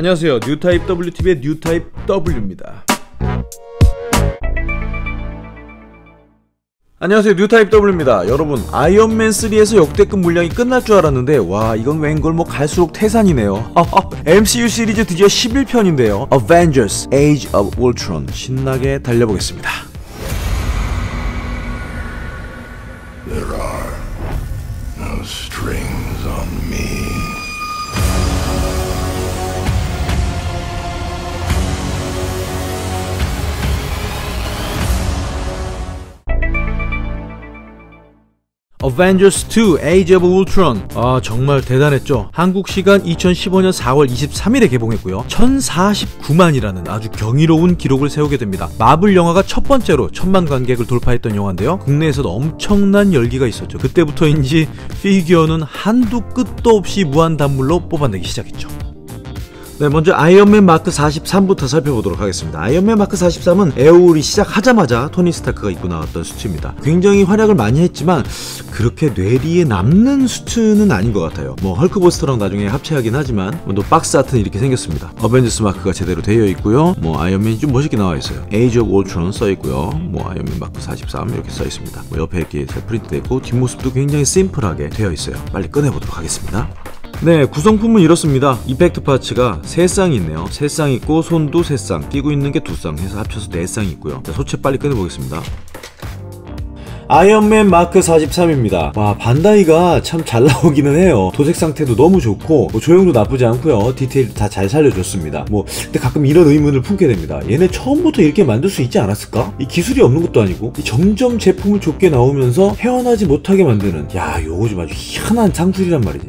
안녕하세요. 뉴타입 WTV의 뉴타입 W입니다. 안녕하세요. 뉴타입 W입니다. 여러분, 아이언맨 3에서 역대급 물량이 끝날 줄 알았는데 와, 이건 웬걸 뭐 갈수록 태산이네요. MCU 시리즈 드디어 11편인데요. Avengers Age of Ultron 신나게 달려보겠습니다. There are no strings Avengers 2 Age of Ultron. 아 정말 대단했죠. 한국 시간 2015년 4월 23일에 개봉했고요. 1049만이라는 아주 경이로운 기록을 세우게 됩니다. 마블 영화가 첫 번째로 천만 관객을 돌파했던 영화인데요. 국내에서도 엄청난 열기가 있었죠. 그때부터인지 피규어는 한두 끝도 없이 무한 단물로 뽑아내기 시작했죠 네, 먼저 아이언맨 마크 43부터 살펴보도록 하겠습니다. 아이언맨 마크 43은 에오울이 시작하자마자 토니 스타크가 입고 나왔던 수트입니다. 굉장히 활약을 많이 했지만 그렇게 뇌리에 남는 수트는 아닌 것 같아요. 뭐 헐크버스터랑 나중에 합체하긴 하지만 또 박스 아트는 이렇게 생겼습니다. 어벤져스 마크가 제대로 되어 있고요. 뭐 아이언맨이 좀 멋있게 나와 있어요. Age of Ultron 써 있고요. 뭐 아이언맨 마크 43 이렇게 써 있습니다. 뭐 옆에 이렇게 잘 프린트되고 뒷모습도 굉장히 심플하게 되어 있어요. 빨리 꺼내보도록 하겠습니다. 네, 구성품은 이렇습니다. effect parts가 세 쌍이 있네요. 세쌍 있고 손도 세 쌍, 끼고 있는 게두쌍 해서 합쳐서 네 쌍이 있고요. 자, 소체 빨리 꺼내보겠습니다. 아이언맨 마크 43입니다. 와, 반다이가 참 잘 나오기는 해요. 도색 상태도 너무 좋고, 뭐 조형도 나쁘지 않고요. 디테일도 다 잘 살려줬습니다. 뭐, 근데 가끔 이런 의문을 품게 됩니다. 얘네 처음부터 이렇게 만들 수 있지 않았을까? 이 기술이 없는 것도 아니고, 점점 제품을 좋게 나오면서 헤어나지 못하게 만드는, 야, 요거 좀 아주 희한한 상술이란 말이지.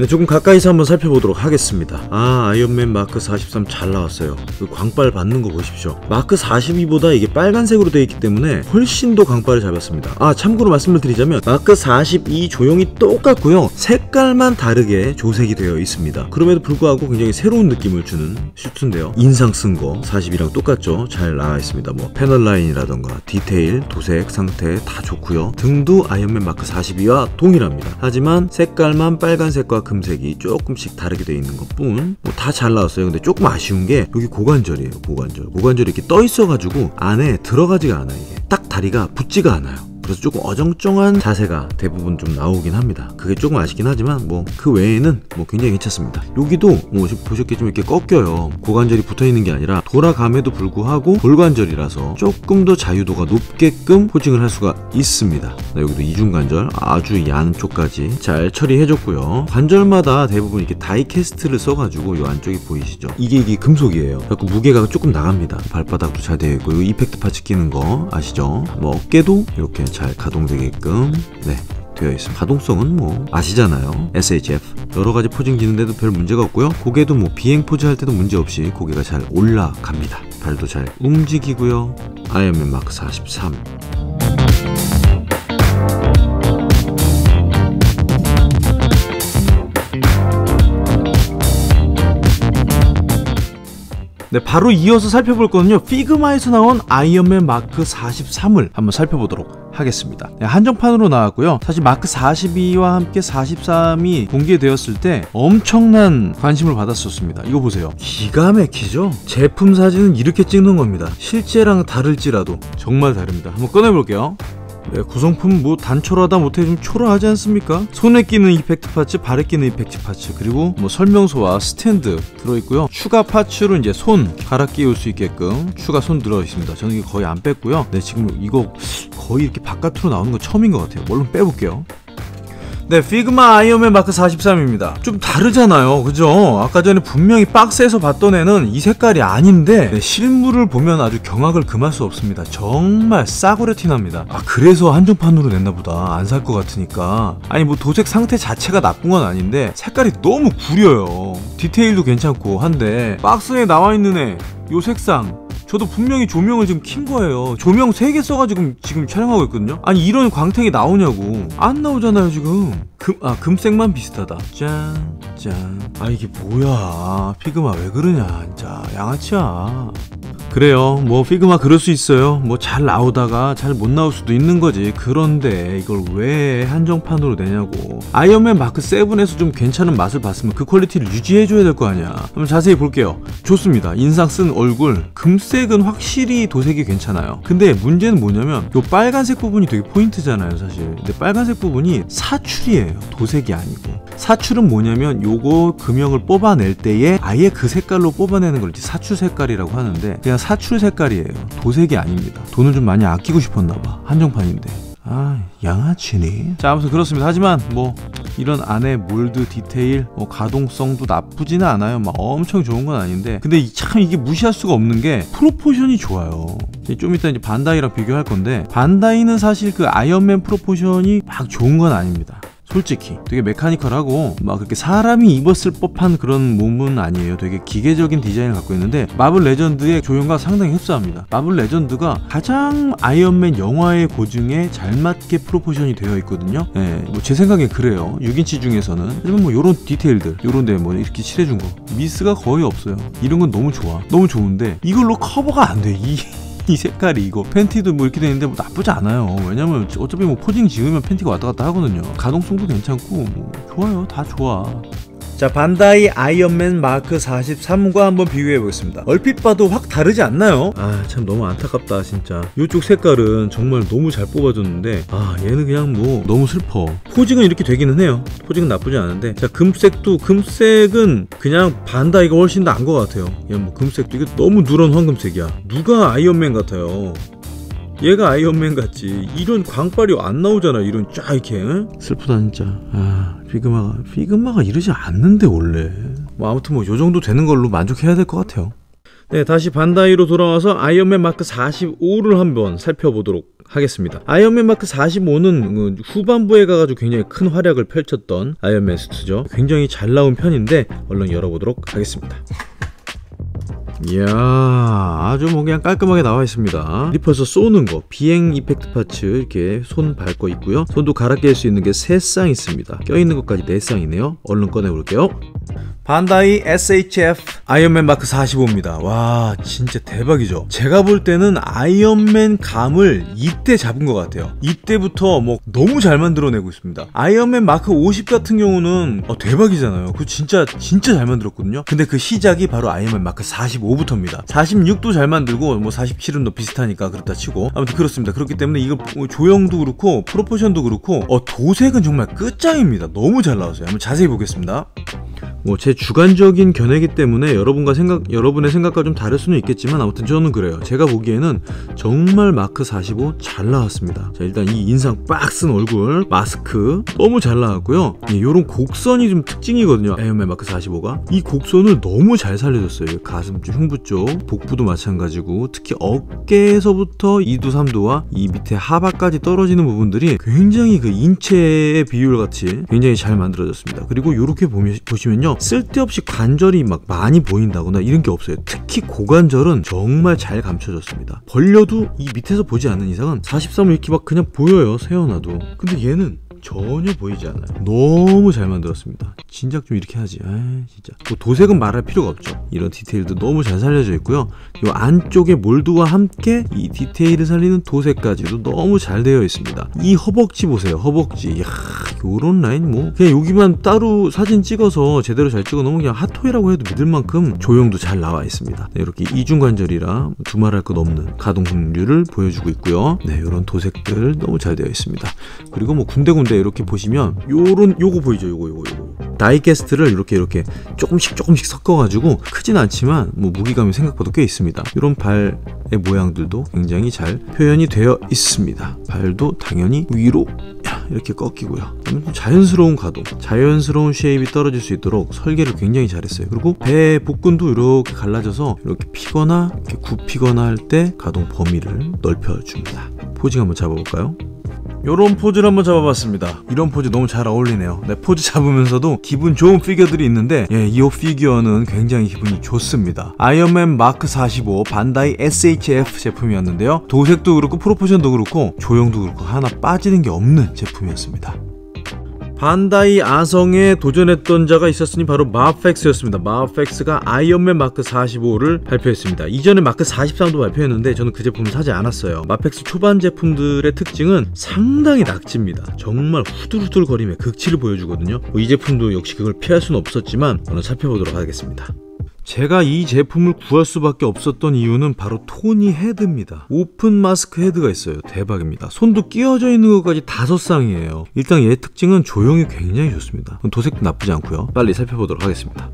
네, 조금 가까이서 한번 살펴보도록 하겠습니다. 아, 아이언맨 마크 43 잘 나왔어요. 그 광빨 받는 거 보십시오. 마크 42보다 이게 빨간색으로 되어 있기 때문에 훨씬 더 광빨을 잡았습니다. 아, 참고로 말씀을 드리자면 마크 42 조형이 똑같고요. 색깔만 다르게 조색이 되어 있습니다. 그럼에도 불구하고 굉장히 새로운 느낌을 주는 슈트인데요. 인상 쓴 거 42랑 똑같죠? 잘 나와 있습니다. 뭐 패널 라인이라던가 디테일, 도색 상태 다 좋고요. 등도 아이언맨 마크 42와 동일합니다. 하지만 색깔만 빨간색과 금색이 조금씩 다르게 되어 있는 것뿐 뭐 다 잘 나왔어요. 근데 조금 아쉬운 게 여기 고관절이에요 고관절. 고관절이 이렇게 떠 있어 가지고 안에 들어가지가 않아 이게. 딱 다리가 붙지가 않아요 그래서 조금 어정쩡한 자세가 대부분 좀 나오긴 합니다. 그게 조금 아쉽긴 하지만 뭐 그 외에는 뭐 굉장히 괜찮습니다. 여기도 뭐 보셨겠지만 이렇게 꺾여요. 고관절이 붙어 있는 게 아니라 돌아감에도 불구하고 볼관절이라서 조금 더 자유도가 높게끔 posing을 할 수가 있습니다. 네, 여기도 이중관절 아주 양쪽까지 잘 처리해줬고요. 관절마다 대부분 이렇게 die-cast를 써가지고 이 안쪽이 보이시죠? 이게 이게 금속이에요. 그래서 무게가 조금 나갑니다. 발바닥도 잘 되어 있고 이 effect parts 끼는 거 아시죠? 뭐 어깨도 이렇게 잘 가동되게끔 네 되어 있습니다. 가동성은 뭐 아시잖아요. SHF 여러 가지 posing 짓는데도 별 문제가 없고요. 고개도 뭐 비행 포즈 할 때도 문제 없이 고개가 잘 올라갑니다. 발도 잘 움직이고요. 아이언맨 마크 43 네, 바로 이어서 살펴볼 거는요. 피그마에서 나온 아이언맨 마크 43을 한번 살펴보도록 하겠습니다. 네, 한정판으로 나왔고요. 사실 마크 42와 함께 43이 공개되었을 때 엄청난 관심을 받았었습니다. 이거 보세요. 기가 막히죠? 제품 사진은 이렇게 찍는 겁니다. 실제랑 다를지라도 정말 다릅니다. 한번 꺼내볼게요. 네, 구성품 뭐 단촐하다 못해 좀 초라하지 않습니까? 손에 끼는 effect parts, 발에 끼는 effect parts, 그리고 뭐 설명서와 스탠드 들어있고요. 추가 parts로 이제 손 갈아 끼울 수 있게끔 추가 손 들어있습니다. 저는 이게 거의 안 뺐고요. 네, 지금 이거 거의 이렇게 바깥으로 나오는 거 처음인 것 같아요. 물론 빼볼게요. 네, 피그마 아이언맨 마크 43입니다. 좀 다르잖아요. 그죠? 아까 전에 분명히 박스에서 봤던 애는 이 색깔이 아닌데 네, 실물을 보면 아주 경악을 금할 수 없습니다. 정말 싸구려 티납니다. 아, 그래서 한정판으로 냈나 보다. 안 살 것 같으니까. 아니 뭐 도색 상태 자체가 나쁜 건 아닌데 색깔이 너무 구려요. 디테일도 괜찮고 한데 박스에 나와 있는 애 요 색상 저도 분명히 조명을 지금 킨 거예요. 조명 3개 써가지고 지금 촬영하고 있거든요. 아니 이런 광택이 나오냐고. 안 나오잖아요 지금. 금, 아 금색만 비슷하다. 짠, 짠. 아 이게 뭐야. 피그마 왜 그러냐 진짜. 양아치야. 그래요. 뭐 피그마 그럴 수 있어요. 뭐 잘 나오다가 잘 못 나올 수도 있는 거지. 그런데 이걸 왜 한정판으로 내냐고. 아이언맨 마크 7에서 좀 괜찮은 맛을 봤으면 그 quality를 유지해줘야 될 거 아니야. 한번 자세히 볼게요. 좋습니다. 인상 쓴 얼굴. 금색은 확실히 도색이 괜찮아요. 근데 문제는 뭐냐면 요 빨간색 부분이 되게 포인트잖아요, 사실. 근데 빨간색 부분이 사출이에요. 도색이 아니고. 사출은 뭐냐면 요거 금형을 뽑아낼 때에 아예 그 색깔로 뽑아내는 걸 사출 색깔이라고 하는데 그냥 사출 색깔이에요. 도색이 아닙니다. 돈을 좀 많이 아끼고 싶었나 봐. 한정판인데. 아, 양아치니? 자, 아무튼 그렇습니다. 하지만 뭐 이런 안에 몰드 디테일, 뭐 가동성도 나쁘지는 않아요. 막 엄청 좋은 건 아닌데, 근데 이- 참 이게 무시할 수가 없는 게 proportion이 좋아요. 좀 이따 이제 반다이랑 비교할 건데, 반다이는 사실 그 아이언맨 proportion이 막 좋은 건 아닙니다. 솔직히 되게 mechanical하고 막 그렇게 사람이 입었을 법한 그런 몸은 아니에요. 되게 기계적인 디자인을 갖고 있는데 마블 레전드의 조형과 상당히 흡사합니다. 마블 레전드가 가장 아이언맨 영화의 고증에 잘 맞게 proportion이 되어 있거든요. 예, 뭐 제 생각엔 그래요. 6인치 중에서는 하지만 뭐 요런 디테일들, 요런 데 뭐 이렇게 칠해준 거 미스가 거의 없어요. 이런 건 너무 좋아. 너무 좋은데 이걸로 커버가 안 돼. 이 이 색깔이 이거 팬티도 뭐 이렇게 되는데 뭐 나쁘지 않아요. 왜냐면 어차피 뭐 posing 지으면 팬티가 왔다 갔다 하거든요. 가동성도 괜찮고 뭐 좋아요. 다 좋아 자 반다이 아이언맨 마크 43과 한번 비교해 보겠습니다. 얼핏 봐도 확 다르지 않나요? 아 참 너무 안타깝다 진짜. 이쪽 색깔은 정말 너무 잘 뽑아줬는데 아 얘는 그냥 뭐 너무 슬퍼. posing은 이렇게 되기는 해요. posing은 나쁘지 않은데. 자 금색도 금색은 그냥 반다이가 훨씬 나은 것 같아요. 얘는 뭐 금색도 이게 너무 누런 황금색이야. 누가 아이언맨 같아요 얘가 아이언맨 같지. 이런 광빨이 안 나오잖아 이런 쫙 이렇게 응? 슬프다 진짜. 아 피그마가 피그마가 이러지 않는데 원래. 뭐 아무튼 뭐 요 정도 되는 걸로 만족해야 될 것 같아요. 네 다시 반다이로 돌아와서 아이언맨 마크 45를 한번 살펴보도록 하겠습니다. 아이언맨 마크 45는 후반부에 가가지고 굉장히 큰 활약을 펼쳤던 아이언맨 수트죠. 굉장히 잘 나온 편인데 얼른 열어보도록 하겠습니다 이야 아주 뭐 그냥 깔끔하게 나와 있습니다 repulsor 쏘는 거 비행 effect parts 이렇게 손 밟고 있고요 손도 갈아 낄 수 있는 게 세 쌍 있습니다 껴있는 것까지 네 쌍이네요 얼른 꺼내 볼게요 반다이 SHF 아이언맨 마크 45입니다. 와, 진짜 대박이죠. 제가 볼 때는 아이언맨 감을 이때 잡은 것 같아요. 이때부터 뭐 너무 잘 만들어내고 있습니다. 아이언맨 마크 50 같은 경우는 어, 대박이잖아요. 그 진짜 진짜 잘 만들었거든요. 근데 그 시작이 바로 아이언맨 마크 45 부터입니다. 46도 잘 만들고 뭐 47은 더 비슷하니까 그렇다 치고 아무튼 그렇습니다. 그렇기 때문에 이거 뭐 조형도 그렇고 proportion도 그렇고 어, 도색은 정말 끝장입니다. 너무 잘 나왔어요. 한번 자세히 보겠습니다. 뭐 제 주관적인 견해기 때문에 여러분과 생각 여러분의 생각과 좀 다를 수는 있겠지만 아무튼 저는 그래요. 제가 보기에는 정말 마크 45 잘 나왔습니다. 자 일단 이 인상 빡쓴 얼굴 마스크 너무 잘 나왔고요. 예, 요런 곡선이 좀 특징이거든요. 아이언맨 마크 45가 이 곡선을 너무 잘 살려줬어요. 가슴 쪽, 흉부 쪽, 복부도 마찬가지고 특히 어깨에서부터 2두 3두와 이 밑에 하박까지 떨어지는 부분들이 굉장히 그 인체의 비율 같이 굉장히 잘 만들어졌습니다. 그리고 이렇게 보시면요 쓸데없이 관절이 막 많이 보인다거나 이런 게 없어요. 특히 고관절은 정말 잘 감춰졌습니다. 벌려도 이 밑에서 보지 않는 이상은 43을 이렇게 막 그냥 보여요. 세워놔도. 근데 얘는 전혀 보이지 않아요. 너무 잘 만들었습니다. 진작 좀 이렇게 하지. 아 진짜. 뭐 도색은 말할 필요가 없죠. 이런 디테일도 너무 잘 살려져 있고요. 이 안쪽에 몰드와 함께 이 디테일을 살리는 도색까지도 너무 잘 되어 있습니다. 이 허벅지 보세요. 허벅지. 야, 요런 라인 뭐 그냥 여기만 따로 사진 찍어서 제대로 잘 찍어 놓으면 그냥 핫토이라고 해도 믿을 만큼 조형도 잘 나와 있습니다. 네, 이렇게 이중 관절이라 두말할 것 없는 가동률을 보여주고 있고요. 네, 이런 도색들 너무 잘 되어 있습니다. 그리고 뭐 군데군데 이렇게 보시면 요런 요거 보이죠? 요거 요거 요거 die-cast를 이렇게 이렇게 조금씩 조금씩 섞어 가지고 크진 않지만 뭐 무게감이 생각보다 꽤 있습니다. 이런 발의 모양들도 굉장히 잘 표현이 되어 있습니다. 발도 당연히 위로 이렇게 꺾이고요. 자연스러운 가동, 자연스러운 shape이 떨어질 수 있도록 설계를 굉장히 잘했어요. 그리고 배 복근도 이렇게 갈라져서 이렇게 피거나 이렇게 굽히거나 할 때 가동 범위를 넓혀줍니다. posing 한번 잡아볼까요? 요런 포즈를 한번 잡아봤습니다. 이런 포즈 너무 잘 어울리네요. 네, 포즈 잡으면서도 기분 좋은 피규어들이 있는데, 예, 이 피규어는 굉장히 기분이 좋습니다. 아이언맨 마크 45 반다이 SHF 제품이었는데요. 도색도 그렇고 proportion도 그렇고 조형도 그렇고 하나 빠지는 게 없는 제품이었습니다. 반다이 아성에 도전했던 자가 있었으니 바로 MAFEX였습니다. MAFEX가 아이언맨 마크 45를 발표했습니다. 이전에 마크 43도 발표했는데 저는 그 제품을 사지 않았어요. MAFEX 초반 제품들의 특징은 상당히 낙지입니다. 정말 후들후들 거림의 극치를 보여주거든요. 뭐 이 제품도 역시 그걸 피할 수는 없었지만 오늘 살펴보도록 하겠습니다. 제가 이 제품을 구할 수밖에 없었던 이유는 바로 토니 헤드입니다. 오픈 마스크 헤드가 있어요. 대박입니다. 손도 끼워져 있는 것까지 다섯 쌍이에요. 일단 얘 특징은 조형이 굉장히 좋습니다. 도색도 나쁘지 않고요. 빨리 살펴보도록 하겠습니다.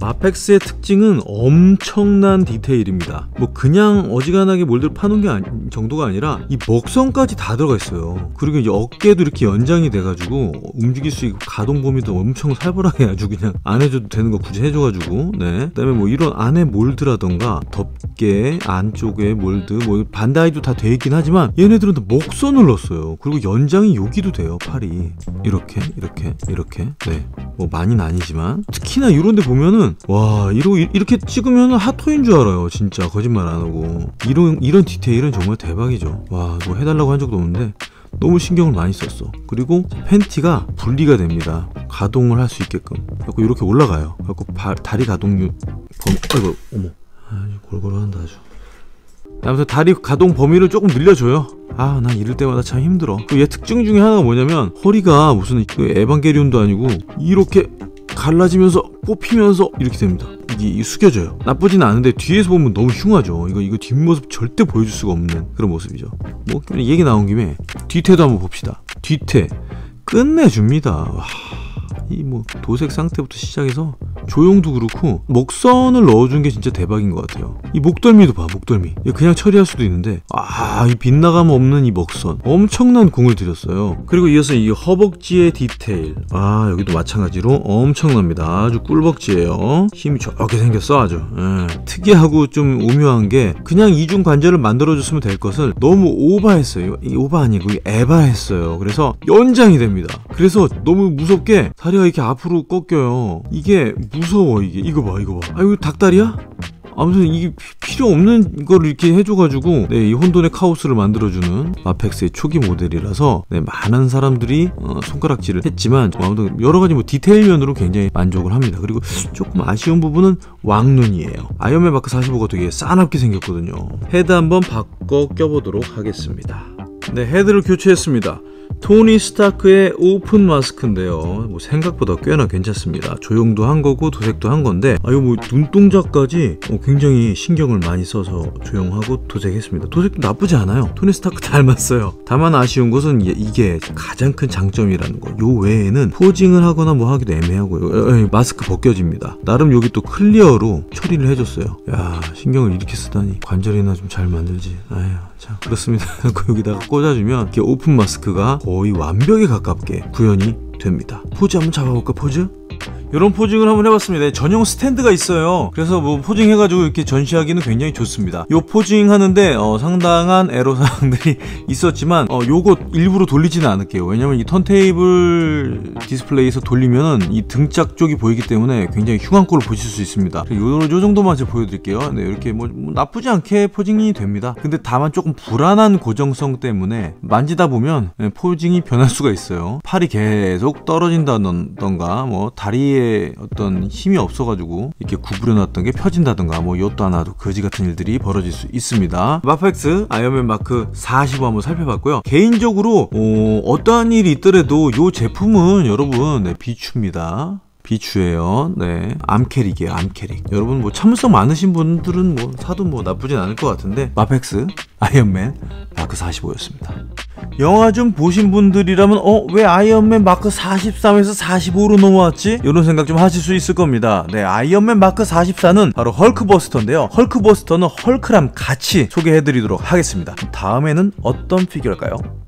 MAFEX의 특징은 엄청난 디테일입니다. 뭐 그냥 어지간하게 mold를 파놓은 게 아니, 정도가 아니라 이 먹선까지 다 들어가 있어요. 그리고 이제 어깨도 이렇게 연장이 돼가지고 움직일 수 있고 가동 범위도 엄청 살벌하게 아주 그냥 안 해줘도 되는 거 굳이 해줘가지고 네. 그 다음에 뭐 이런 안에 mold라던가 덮개 안쪽에 mold 뭐 반다이도 다 돼 있긴 하지만 얘네들은 다 먹선을 넣었어요. 그리고 연장이 여기도 돼요 팔이 이렇게 이렇게 이렇게 네뭐 많이는 아니지만 특히나 이런 데 보면은 와 이러 이렇게 찍으면 핫토인 줄 알아요 진짜. 거짓말 안 하고. 이런 이런 디테일은 정말 대박이죠. 와 뭐 해달라고 한 적도 없는데 너무 신경을 많이 썼어. 그리고 팬티가 분리가 됩니다. 가동을 할 수 있게끔. 그래고 이렇게 올라가요. 그래고 다리 가동률 범 아이고 어머. 아주 골골한다 아주. 아무튼 다리 가동 범위를 조금 늘려줘요. 아 난 이럴 때마다 참 힘들어. 얘 특징 중에 하나가 뭐냐면 허리가 무슨 그 에반게리온도 아니고 이렇게 갈라지면서 뽑히면서 이렇게 됩니다. 이게 숙여져요. 나쁘진 않은데 뒤에서 보면 너무 흉하죠. 이거 이거 뒷모습 절대 보여줄 수가 없는 그런 모습이죠. 뭐 얘기 나온 김에 뒤태도 한번 봅시다. 뒤태 끝내줍니다. 와. 이 뭐 도색 상태부터 시작해서 조형도 그렇고 목선을 넣어준 게 진짜 대박인 것 같아요. 이 목덜미도 봐, 목덜미. 그냥 처리할 수도 있는데 아, 이 빗나감 없는 이 먹선 엄청난 공을 들였어요. 그리고 이어서 이 허벅지의 디테일. 아, 여기도 마찬가지로 엄청납니다. 아주 꿀벅지예요. 힘이 좋게 생겼어, 아주. 예. 특이하고 좀 오묘한 게 그냥 이중 관절을 만들어줬으면 될 것을 너무 오바했어요. 이 오바 아니고 에바했어요. 그래서 연장이 됩니다. 그래서 너무 무섭게 다리 다리가 이렇게 앞으로 꺾여요. 이게 무서워 이게. 이거 봐 이거 봐. 아 이거 닭다리야? 아무튼 이게 필요 없는 걸 이렇게 해줘가지고 네, 이 혼돈의 카오스를 만들어주는 마펙스의 초기 모델이라서 네, 많은 사람들이 어, 손가락질을 했지만 뭐 아무튼 여러 가지 뭐 디테일 면으로 굉장히 만족을 합니다. 그리고 조금 아쉬운 부분은 왕눈이에요. 아이언맨 마크 45가 되게 싸납게 생겼거든요. 헤드 한번 바꿔 껴보도록 하겠습니다. 네, 헤드를 교체했습니다. 토니 스타크의 오픈 마스크인데요. 뭐 생각보다 꽤나 괜찮습니다. 조형도 한 거고 도색도 한 건데 아 이거 뭐 눈동자까지 어, 굉장히 신경을 많이 써서 조형하고 도색했습니다. 도색도 나쁘지 않아요. 토니 스타크 닮았어요. 다만 아쉬운 것은 이게 가장 큰 장점이라는 거. 요 외에는 posing을 하거나 뭐 하기도 애매하고요. 에이, 마스크 벗겨집니다. 나름 여기 또 clear로 처리를 해줬어요. 야 신경을 이렇게 쓰다니 관절이나 좀 잘 만들지. 아휴. 자 그렇습니다 여기다가 꽂아주면 이렇게 오픈 마스크가 거의 완벽에 가깝게 구현이 됩니다 포즈 한번 잡아볼까 포즈? 이런 posing을 한번 해봤습니다. 전용 스탠드가 있어요. 그래서 뭐 posing 해가지고 이렇게 전시하기는 굉장히 좋습니다. 요 posing 하는데 어, 상당한 애로사항들이 있었지만 어, 요거 일부러 돌리지는 않을게요. 왜냐면 이 턴테이블 디스플레이에서 돌리면은 이 등짝 쪽이 보이기 때문에 굉장히 흉한 꼴을 보실 수 있습니다. 요, 요 정도만 제가 보여드릴게요. 네, 이렇게 뭐, 뭐 나쁘지 않게 posing이 됩니다. 근데 다만 조금 불안한 고정성 때문에 만지다 보면 네, posing이 변할 수가 있어요. 팔이 계속 떨어진다던가 뭐 다리에 다리에 어떤 힘이 없어가지고 이렇게 구부려놨던 게 펴진다든가 뭐 이것도 하나도 거지 같은 일들이 벌어질 수 있습니다. MAFEX 아이언맨 마크 45 한번 살펴봤고요. 개인적으로 어떠한 일이 있더라도 이 제품은 여러분 네, 비추입니다. 비추예요. 네. 암캐릭이에요. 암캐릭. 여러분 뭐 참을성 많으신 분들은 뭐 사도 뭐 나쁘진 않을 것 같은데 MAFEX 아이언맨 마크 45였습니다. 영화 좀 보신 분들이라면 어 왜 아이언맨 마크 43에서 45로 넘어왔지? 이런 생각 좀 하실 수 있을 겁니다. 네, 아이언맨 마크 44는 바로 헐크버스터인데요. 헐크버스터는 헐크랑 같이 소개해드리도록 하겠습니다. 다음에는 어떤 피규어일까요?